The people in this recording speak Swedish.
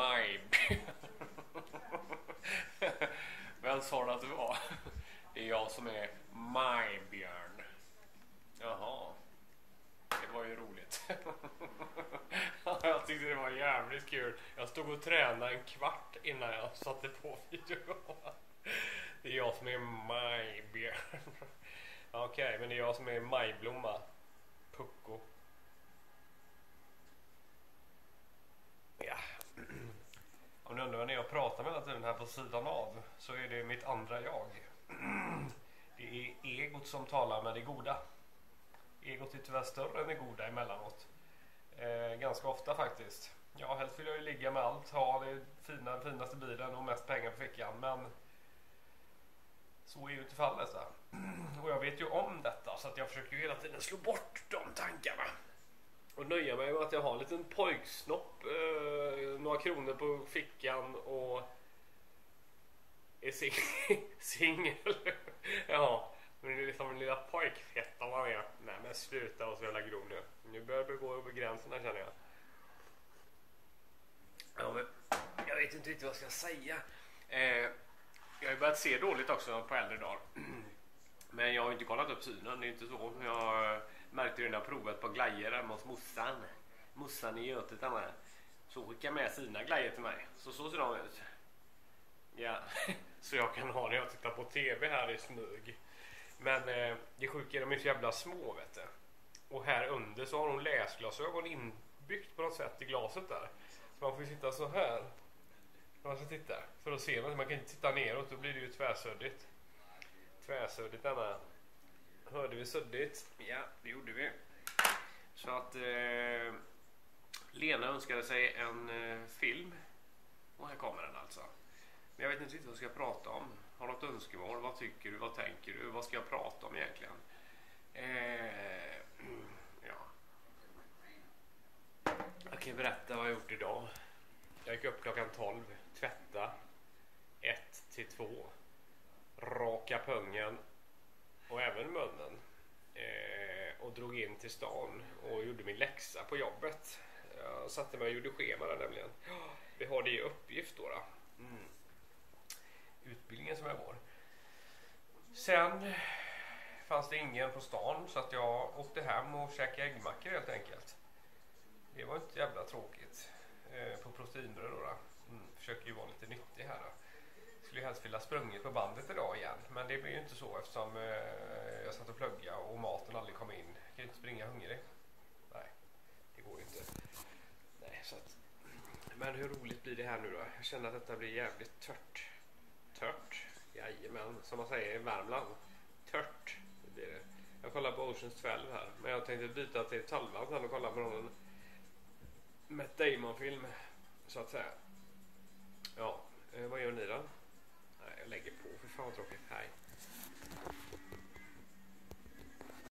majbjörn. Vem sa du att du var? Det är jag som är majbjörn. Jaha. Det var ju roligt. jag tyckte det var jävligt kul. Jag stod och tränade en kvart innan jag satte på videon. Det är jag som är majbjörn. Okej, okay, men det är jag som är majblomma. Pucko. Ja ändå när jag pratar med hela tiden här på sidan av så är det mitt andra jag. Det är egot som talar med det goda. Egot är tyvärr större än det goda emellanåt. Eh, ganska ofta faktiskt. Ja, helst vill jag ju ligga med allt, ha det fina, finaste bilen och mest pengar på fickan. Men så är ju inte fallet. Och jag vet ju om detta så att jag försöker ju hela tiden slå bort de tankarna. Och nöja mig med att jag har en liten pojksnopp, eh, några kronor på fickan och är sing singel. ja, men det är liksom en lilla pojkfetta man är. Nej men sluta och så jävla grov nu. Nu börjar det gå över gränserna känner jag. Ja, men jag vet inte riktigt vad jag ska säga. Eh, jag har ju börjat se dåligt också på äldre dagar. Men jag har inte kollat upp synen, det är inte så. Jag eh, märkte du när jag provade ett par glajjor hemma hos morsan. Morsan i Götet med. Så skickade med sina glajjor till mig. Så så ser de ut. Ja, så jag kan ha när jag tittar på TV här i smyg. Men eh, det sjuka är de är så jävla små vet du. Och här under så har hon läsglasögon inbyggt på något sätt i glaset där. Så man får sitta så här man ska titta för att se. Man kan inte titta neråt, då blir det ju tvärsuddigt. Tvärsuddigt denna. Hörde vi suddigt? Ja, det gjorde vi. Så att eh, Lena önskade sig en eh, film. Och här kommer den alltså. Men jag vet inte riktigt vad jag ska prata om. Har något önskemål? Vad tycker du? Vad tänker du? Vad ska jag prata om egentligen? Eh, ja. Jag kan berätta vad jag gjort idag. Jag gick upp klockan 12 tvätta 1 till 2 raka pungen och även munnen eh, och drog in till stan och gjorde min läxa på jobbet. Jag satte mig och gjorde schema där nämligen. Vi har det i uppgift då. då. Mm. Utbildningen som jag går. Sen fanns det ingen på stan så att jag åkte hem och käkade äggmackor helt enkelt. Det var inte jävla tråkigt. Eh, på proteinbröd då. då mm, försöker ju vara lite nyttig här. Då. Skulle helst vilja sprungit på bandet idag igen. Men det blir ju inte så eftersom eh, jag satt och pluggade och maten aldrig kom in. Jag kan ju inte springa hungrig. Nej, det går ju inte. Nej, så att, men hur roligt blir det här nu då? Jag känner att detta blir jävligt tört. Tört? Jajamän, som man säger i Värmland. Tört det blir det. Jag kollar på Oceans 12 här. Men jag tänkte byta till 12 sen och kolla på någon Matt Damon-film. Så att säga. Ja, eh, vad gör ni då? make it 45 or